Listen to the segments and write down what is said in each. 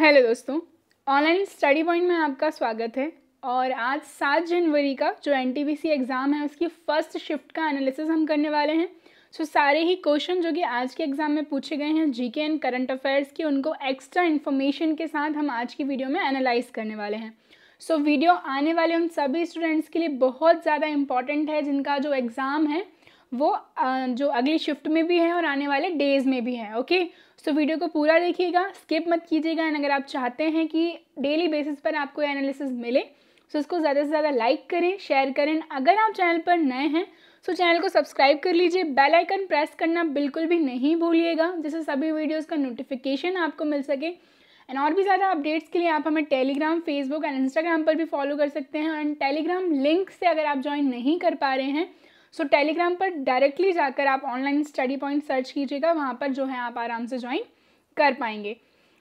Hello दोस्तों online study point में आपका स्वागत है और आज सात जनवरी का जो एन एग्ज़ाम है उसकी फ़र्स्ट शिफ्ट का एनालिसिस हम करने वाले हैं। सो so, सारे ही क्वेश्चन जो कि आज के एग्ज़ाम में पूछे गए हैं जीके एंड करंट अफेयर्स की उनको एक्स्ट्रा इन्फॉर्मेशन के साथ हम आज की वीडियो में एनालाइज करने वाले हैं। सो so, वीडियो आने वाले उन सभी स्टूडेंट्स के लिए बहुत ज़्यादा इंपॉर्टेंट है जिनका जो एग्ज़ाम है वो जो अगली शिफ्ट में भी है और आने वाले डेज़ में भी है, ओके? सो वीडियो को पूरा देखिएगा, स्किप मत कीजिएगा, एंड अगर आप चाहते हैं कि डेली बेसिस पर आपको एनालिसिस मिले, सो इसको ज़्यादा से ज़्यादा लाइक करें, शेयर करें अगर आप चैनल पर नए हैं, सो चैनल को सब्सक्राइब कर लीजिए, बेल आइकन प्रेस करना बिल्कुल भी नहीं भूलिएगा, जिससे सभी वीडियोस का नोटिफिकेशन आपको मिल सके। एंड और भी ज़्यादा अपडेट्स के लिए आप हमें टेलीग्राम, फेसबुक एंड इंस्टाग्राम पर भी फॉलो कर सकते हैं, एंड टेलीग्राम लिंक से अगर आप ज्वाइन नहीं कर पा रहे हैं सो टेलीग्राम पर डायरेक्टली जाकर आप ऑनलाइन स्टडी पॉइंट सर्च कीजिएगा वहाँ पर जो है आप आराम से ज्वाइन कर पाएँगे।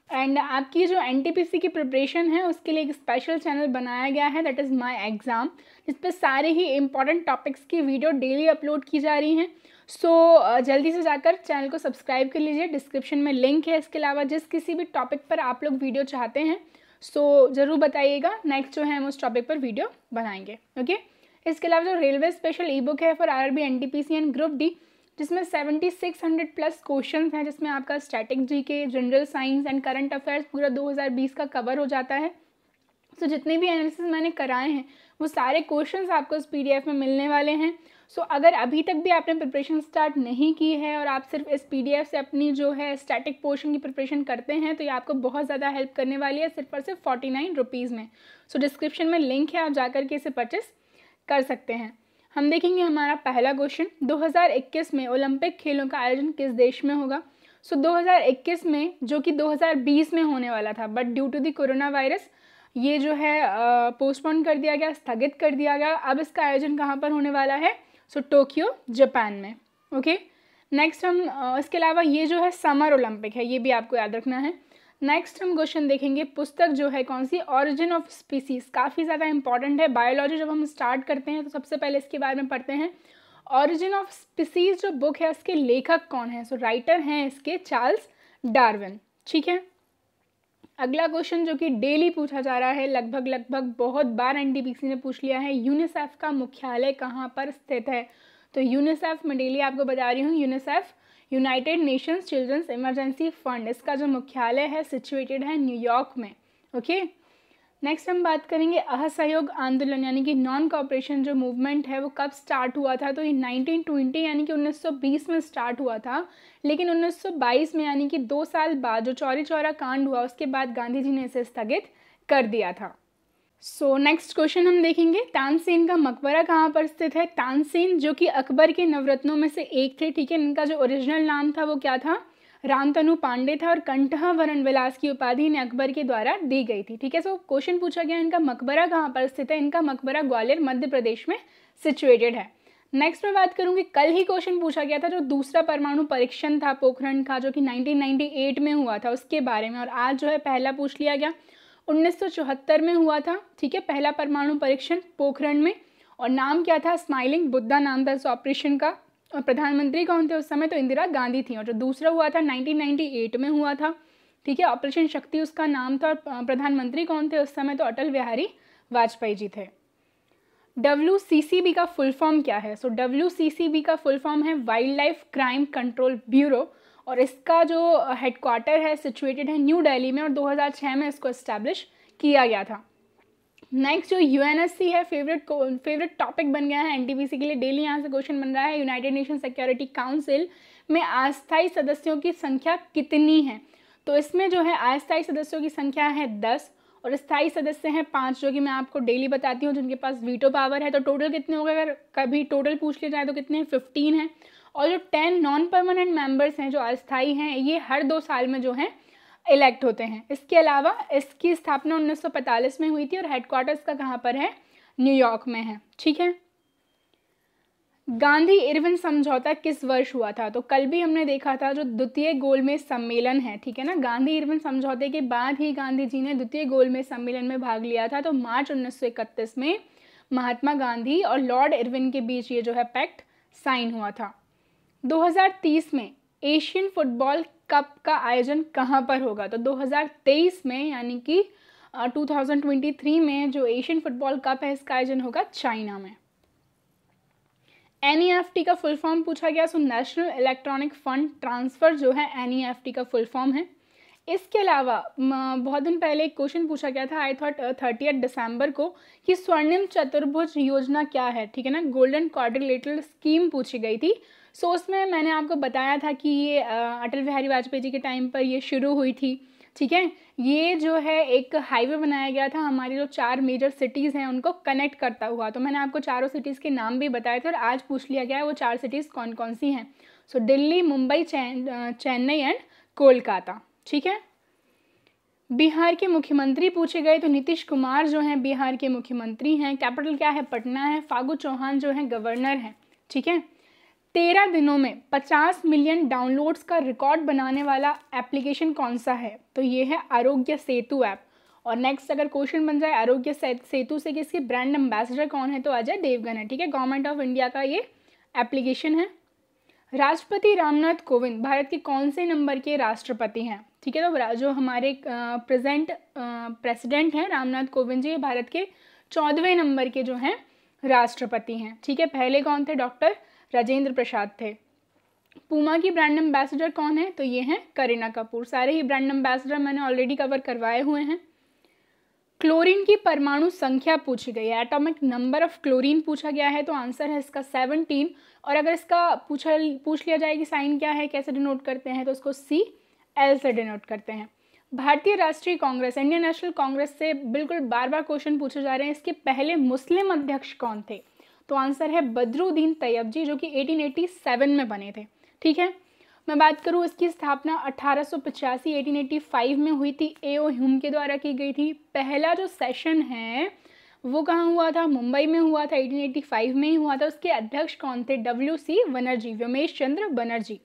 एंड आपकी जो एनटीपीसी की प्रिपरेशन है उसके लिए एक स्पेशल चैनल बनाया गया है दैट इज़ माई एग्ज़ाम जिस पर सारे ही इंपॉर्टेंट टॉपिक्स की वीडियो डेली अपलोड की जा रही हैं। सो so, जल्दी से जाकर चैनल को सब्सक्राइब कर लीजिए। डिस्क्रिप्शन में लिंक है इसके अलावा जिस किसी भी टॉपिक पर आप लोग वीडियो चाहते हैं सो so, ज़रूर बताइएगा। नेक्स्ट जो है हम उस टॉपिक पर वीडियो बनाएँगे ओके okay? इसके अलावा जो रेलवे स्पेशल ई बुक है for R B N T P C and group D जिसमें seventy six hundred plus question हैं जिसमें आपका static G K general science and current affairs पूरा दो हज़ार बीस का कवर हो जाता है। सो so, जितने भी एनालिसिस मैंने कराए हैं वो सारे क्वेश्चन आपको इस पीडीएफ में मिलने वाले हैं। सो so, अगर अभी तक भी आपने प्रिपरेशन स्टार्ट नहीं की है और आप सिर्फ़ इस पीडीएफ से अपनी जो है स्टैटिक पोर्शन की प्रिपरेशन करते हैं तो ये आपको बहुत ज़्यादा हेल्प करने वाली है सिर्फ़ और सिर्फ़ फोर्टी नाइन रुपीज़ में। सो so, डिस्क्रिप्शन में लिंक है आप जाकर के इसे परचेस कर सकते हैं। हम देखेंगे हमारा पहला क्वेश्चन 2021 में ओलंपिक खेलों का आयोजन किस देश में होगा? सो so, 2021 में जो कि 2020 में होने वाला था but due to the corona virus ये जो है पोस्टपोन कर दिया गया स्थगित कर दिया गया। अब इसका आयोजन कहाँ पर होने वाला है? सो टोक्यो जापान में। Okay okay? नेक्स्ट हम इसके अलावा ये जो है समर ओलंपिक है ये भी आपको याद रखना है। नेक्स्ट हम क्वेश्चन देखेंगे पुस्तक जो है कौन सी? ऑरिजिन ऑफ़ स्पीसीज काफ़ी ज़्यादा इंपॉर्टेंट है। बायोलॉजी जब हम स्टार्ट करते हैं तो सबसे पहले इसके बारे में पढ़ते हैं। ऑरिजिन ऑफ़ स्पीसीज जो बुक है उसके लेखक कौन है? सो so, राइटर हैं इसके चार्ल्स डार्विन ठीक है? अगला क्वेश्चन जो कि डेली पूछा जा रहा है लगभग लगभग बहुत बार एन ने पूछ लिया है यूनिसेफ का मुख्यालय कहाँ पर स्थित है? तो यूनिसेफ मैं डेली आपको बता रही हूँ UNICEF United Nations children's emergency fund, इसका जो मुख्यालय है सिचुएटेड है न्यूयॉर्क में, ओके? नेक्स्ट हम बात करेंगे असहयोग आंदोलन, यानी कि नॉन कॉपरेशन जो मूवमेंट है, वो कब स्टार्ट हुआ था? तो ये 1920 यानी कि 1920 में स्टार्ट हुआ था, लेकिन 1922 में, यानी कि दो साल बाद जो चौरी चौरा कांड हुआ, उसके बाद गांधी जी ने इसे स्थगित कर दिया था। सो नेक्स्ट क्वेश्चन हम देखेंगे, तानसेन का मकबरा कहाँ पर स्थित है? तानसेन, जो कि अकबर के नवरत्नों में से एक थे, ठीक है? इनका जो ओरिजिनल नाम था वो क्या था? रामतनु पांडे था और कंठा वरण विलास की उपाधि इन्हें अकबर के द्वारा दी गई थी, ठीक है? सो क्वेश्चन पूछा गया, इनका मकबरा कहाँ पर स्थित है? इनका मकबरा ग्वालियर, मध्य प्रदेश में सिचुएटेड है। नेक्स्ट मैं बात करूँगी, कल ही क्वेश्चन पूछा गया था, जो दूसरा परमाणु परीक्षण था, पोखरण का, जो कि 1998 में हुआ था, उसके बारे में, और आज जो है पहला पूछ लिया गया। 1974 में हुआ था, ठीक है, पहला परमाणु परीक्षण पोखरण में, और नाम क्या था? स्माइलिंग बुद्धा नाम था इस ऑपरेशन का, और प्रधानमंत्री कौन थे उस समय? तो इंदिरा गांधी थी, और जो दूसरा हुआ था 1998 में हुआ था, ठीक है ऑपरेशन शक्ति उसका नाम था, और प्रधानमंत्री कौन थे उस समय? तो अटल बिहारी वाजपेयी जी थे। डब्ल्यूसीसीबी का फुल फॉर्म क्या है? सो डब्ल्यूसीसीबी का फुल फॉर्म है wild life crime control bureau और इसका जो हेडक्वार्टर है सिचुएटेड है न्यू दिल्ली में और 2006 में इसको इस्टेब्लिश किया गया था। नेक्स्ट जो यू है फेवरेट फेवरेट टॉपिक बन गया है एन के लिए। डेली यहाँ से क्वेश्चन बन रहा है यूनाइटेड नेशन सिक्योरिटी काउंसिल में अस्थायी सदस्यों की संख्या कितनी है? तो इसमें जो है, अस्थायी सदस्यों की संख्या है दस और स्थायी सदस्य हैं पाँच, जो कि मैं आपको डेली बताती हूँ, जिनके पास वीटो पावर है। तो टोटल कितने हो गए? अगर कभी टोटल पूछ लिया जाए तो कितने? फिफ्टीन हैं। और जो टेन नॉन परमानेंट मेंबर्स हैं, जो अस्थाई हैं, ये हर दो साल में जो हैं इलेक्ट होते हैं। इसके अलावा इसकी स्थापना 1945 में हुई थी और हेडक्वार्टर्स का कहाँ पर है? न्यूयॉर्क में है। ठीक है? गांधी इरविन समझौता किस वर्ष हुआ था? तो कल भी हमने देखा था जो द्वितीय गोलमेज सम्मेलन है, ठीक है ना? गांधी इरविन समझौते के बाद ही गांधी जी ने द्वितीय गोलमेज सम्मेलन में भाग लिया था तो मार्च 1931 में महात्मा गांधी और लॉर्ड इरविन के बीच ये जो है पैक्ट साइन हुआ था। 2030 में एशियन फुटबॉल कप का आयोजन कहाँ पर होगा? तो 2023 में, यानी कि 2023 में जो एशियन फुटबॉल कप है, इसका आयोजन होगा चाइना में। एन का फुल फॉर्म पूछा गया। So, national electronic fund transfer जो है एन का फुल फॉर्म है। इसके अलावा बहुत दिन पहले एक क्वेश्चन पूछा गया था। आई थॉट थर्टी दिसंबर को कि स्वर्णिम चतुर्भुज योजना क्या है? ठीक है ना? गोल्डन क्वाड्रिलेटरल स्कीम पूछी गई थी। सो so, उसमें मैंने आपको बताया था कि ये अटल बिहारी वाजपेयी जी के टाइम पर ये शुरू हुई थी ठीक है? ये जो है एक हाईवे बनाया गया था हमारी जो चार मेजर सिटीज़ हैं उनको कनेक्ट करता हुआ। तो मैंने आपको चारों सिटीज़ के नाम भी बताए थे और आज पूछ लिया गया है वो चार सिटीज़ कौन कौन सी हैं। So so, Delhi Mumbai Chennai and Kolkata ठीक है? बिहार के मुख्यमंत्री पूछे गए तो नीतीश कुमार जो हैं बिहार के मुख्यमंत्री हैं कैपिटल क्या है? पटना है फागू चौहान जो हैं गवर्नर हैं ठीक है? तेरह दिनों में पचास मिलियन डाउनलोड्स का रिकॉर्ड बनाने वाला एप्लीकेशन कौन सा है? तो ये है आरोग्य सेतु ऐप। और नेक्स्ट अगर क्वेश्चन बन जाए आरोग्य सेतु से किसके ब्रांड एम्बेसडर कौन है तो अजय देवगन है, ठीक है? गवर्नमेंट ऑफ़ इंडिया का ये एप्लीकेशन है। राष्ट्रपति रामनाथ कोविंद, भारत के कौन से नंबर के राष्ट्रपति हैं? ठीक है तो जो हमारे प्रेजेंट प्रेसिडेंट हैं रामनाथ कोविंद जी भारत के चौदहवें नंबर के जो हैं राष्ट्रपति हैं। ठीक है, पहले कौन थे? डॉक्टर राजेंद्र प्रसाद थे। पूमा की ब्रांड एम्बेसडर कौन है? तो ये हैं करीना कपूर। सारे ही ब्रांड एम्बेसडर मैंने ऑलरेडी कवर करवाए हुए हैं। क्लोरीन की परमाणु संख्या पूछी गई है। एटॉमिक नंबर ऑफ़ क्लोरीन पूछा गया है तो आंसर है इसका सेवनटीन और अगर इसका पूछा, पूछ लिया जाए कि साइन क्या है, कैसे डिनोट करते हैं तो उसको सी एल से डिनोट करते हैं। भारतीय राष्ट्रीय कांग्रेस इंडियन नेशनल कांग्रेस से बिल्कुल बार बार क्वेश्चन पूछे जा रहे हैं। इसके पहले मुस्लिम अध्यक्ष कौन थे? तो आंसर है बदरुद्दीन तैयब जी, जो कि 1887 में बने थे। ठीक है? मैं बात करूँ इसकी स्थापना अठारह सौ पचासी एटीन में हुई थी। ए ओ ह्यूम के द्वारा की गई थी। पहला जो सेशन है, वो कहाँ हुआ था? मुंबई में हुआ था 1885 में ही हुआ था। उसके अध्यक्ष कौन थे? W C Banerjee Womesh Chandra Banerjee.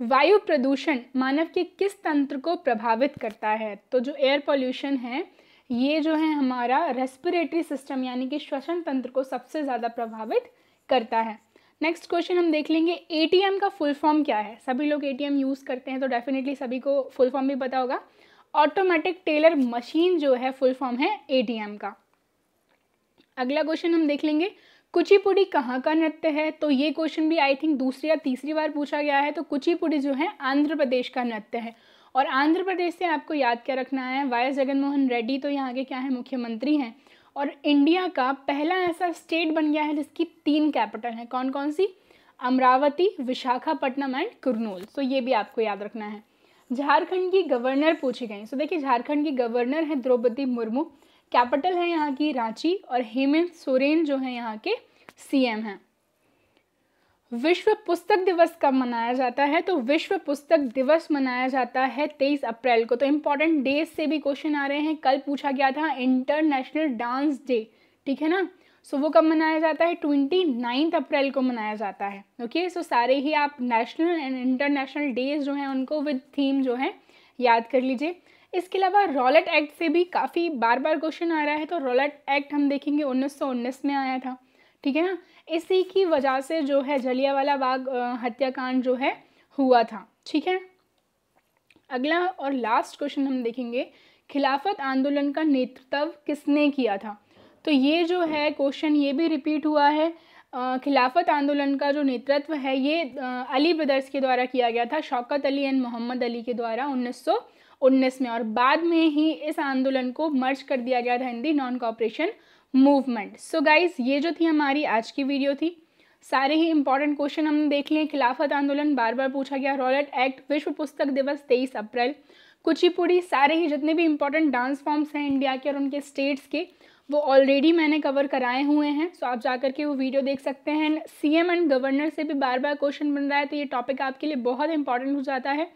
वायु प्रदूषण मानव के किस तंत्र को प्रभावित करता है? तो जो एयर पॉल्यूशन है ये जो है हमारा रेस्पिरेटरी सिस्टम यानी कि श्वसन तंत्र को सबसे ज़्यादा प्रभावित करता है। नेक्स्ट क्वेश्चन हम देख लेंगे एटीएम का फुल फॉर्म क्या है? सभी लोग एटीएम यूज़ करते हैं तो डेफिनेटली सभी को फुल फॉर्म भी पता होगा। ऑटोमेटिक टेलर मशीन जो है फुल फॉर्म है एटीएम का। अगला क्वेश्चन हम देख लेंगे, कुचिपुड़ी कहाँ का नृत्य है? तो ये क्वेश्चन भी आई थिंक दूसरी या तीसरी बार पूछा गया है तो कुचिपुड़ी जो है आंध्र प्रदेश का नृत्य है। और आंध्र प्रदेश से आपको याद क्या रखना है? वाई एस जगनमोहन रेड्डी तो यहाँ के क्या है? मुख्यमंत्री हैं। और इंडिया का पहला ऐसा स्टेट बन गया है जिसकी तीन कैपिटल हैं। कौन कौन सी? अमरावती, विशाखापट्टनम एंड कुरनूल। तो ये भी आपको याद रखना है। झारखंड की गवर्नर पूछी गई। सो देखिए, झारखंड की गवर्नर है द्रौपदी मुर्मू। कैपिटल है यहाँ की रांची और हेमंत सोरेन जो है यहाँ के सीएम हैं। विश्व पुस्तक दिवस कब मनाया जाता है? तो विश्व पुस्तक दिवस मनाया जाता है तेईस अप्रैल को। तो इंपॉर्टेंट डेज़ से भी क्वेश्चन आ रहे हैं। कल पूछा गया था इंटरनेशनल डांस डे ठीक है ना? सो so, वो कब मनाया जाता है? ट्वेंटी नाइन्थ अप्रैल को मनाया जाता है। Okay okay? सो so, सारे ही आप नेशनल एंड इंटरनेशनल डेज़ जो हैं उनको विद थीम जो है याद कर लीजिए। इसके अलावा रॉलेट एक्ट से भी काफ़ी बार बार क्वेश्चन आ रहा है। तो रॉलेट एक्ट हम देखेंगे उन्नीस सौ उन्नीस में आया था। ठीक है ना? इसी की वजह से जो है जलियावाला बाग हत्याकांड जो है हुआ था, ठीक है? अगला और लास्ट क्वेश्चन हम देखेंगे, खिलाफत आंदोलन का नेतृत्व किसने किया था? तो ये जो है क्वेश्चन ये भी रिपीट हुआ है खिलाफत आंदोलन का जो नेतृत्व है ये अली ब्रदर्स के द्वारा किया गया था, शौकत अली एंड मोहम्मद अली के द्वारा 1919 में और बाद में ही इस आंदोलन को मर्ज कर दिया गया था Hindi non cooperation movement so guys ये जो थी हमारी आज की वीडियो थी। सारे ही इंपॉर्टेंट क्वेश्चन हमने देख लिए। खिलाफत आंदोलन बार बार पूछा गया। रॉलेट एक्ट विश्व पुस्तक दिवस, तेईस अप्रैल। कुचिपुड़ी, सारे ही जितने भी इंपॉर्टेंट डांस फॉर्म्स हैं इंडिया के और उनके स्टेट्स के, वो ऑलरेडी मैंने कवर कराए हुए हैं। सो आप जा के वो वीडियो देख सकते हैं। सी एम एंड गवर्नर से भी बार बार क्वेश्चन बन रहा है। तो ये टॉपिक आपके लिए बहुत इंपॉर्टेंट हो जाता है।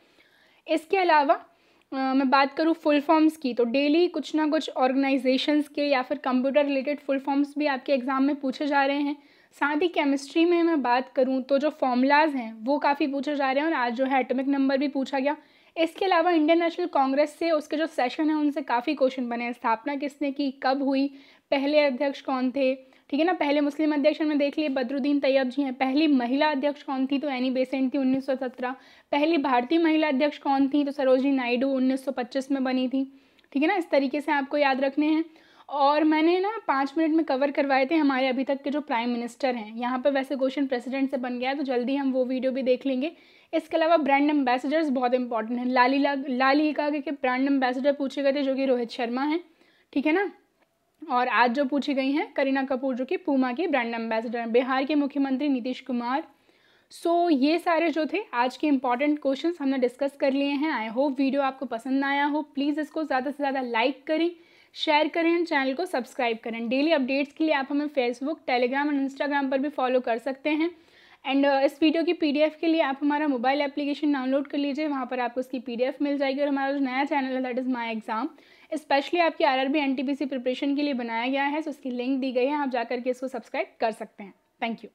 इसके अलावा मैं बात करूँ फुल फॉर्म्स की तो डेली कुछ ना कुछ ऑर्गेनाइजेशंस के या फिर कंप्यूटर रिलेटेड फुल फॉर्म्स भी आपके एग्ज़ाम में पूछे जा रहे हैं। साथ ही केमिस्ट्री में मैं बात करूँ तो जो फॉर्मूलाज हैं, वो काफ़ी पूछे जा रहे हैं और आज जो है एटॉमिक नंबर भी पूछा गया। इसके अलावा इंडियन नेशनल कांग्रेस से उसके जो सेशन है, उनसे काफ़ी क्वेश्चन बने हैं। स्थापना किसने की, कब हुई, पहले अध्यक्ष कौन थे ठीक है ना? पहले मुस्लिम अध्यक्ष में देख लिए, बदरुद्दीन तैयब जी हैं। पहली महिला अध्यक्ष कौन थी? तो एनी बेसेंट थी 1917 पहली भारतीय महिला अध्यक्ष कौन थी? तो सरोजनी नायडू 1925 में बनी थी। ठीक है ना? इस तरीके से आपको याद रखने हैं। और मैंने ना पाँच मिनट में कवर करवाए थे हमारे अभी तक के जो प्राइम मिनिस्टर हैं। यहाँ पर वैसे क्वेश्चन प्रेसिडेंट से बन गया तो जल्दी हम वो वीडियो भी देख लेंगे। इसके अलावा ब्रांड एम्बेसडर्स बहुत इंपॉर्टेंट हैं। लाली लाल ही कहा कि ब्रांड एम्बेसडर पूछे गए थे, जो कि रोहित शर्मा हैं। ठीक है ना? और आज जो पूछी गई हैं करीना कपूर जो कि पूमा की ब्रांड एम्बेसडर हैं। बिहार के मुख्यमंत्री नीतीश कुमार। सो so, ये सारे जो थे आज के इंपॉर्टेंट क्वेश्चंस हमने डिस्कस कर लिए हैं। आई होप वीडियो आपको पसंद आया हो। प्लीज़ इसको ज़्यादा से ज़्यादा लाइक करें शेयर करें चैनल को सब्सक्राइब करें। डेली अपडेट्स के लिए आप हमें फेसबुक टेलीग्राम एंड इंस्टाग्राम पर भी फॉलो कर सकते हैं। एंड uh, इस वीडियो की पीडीएफ के लिए आप हमारा मोबाइल एप्लीकेशन डाउनलोड कर लीजिए। वहाँ पर आपको उसकी पीडीएफ मिल जाएगी और हमारा जो नया चैनल है that is my exam specially आपकी R R B N T P C preparation के लिए बनाया गया है सो उसकी लिंक दी गई है, आप जाकर के इसको सब्सक्राइब कर सकते हैं। Thank you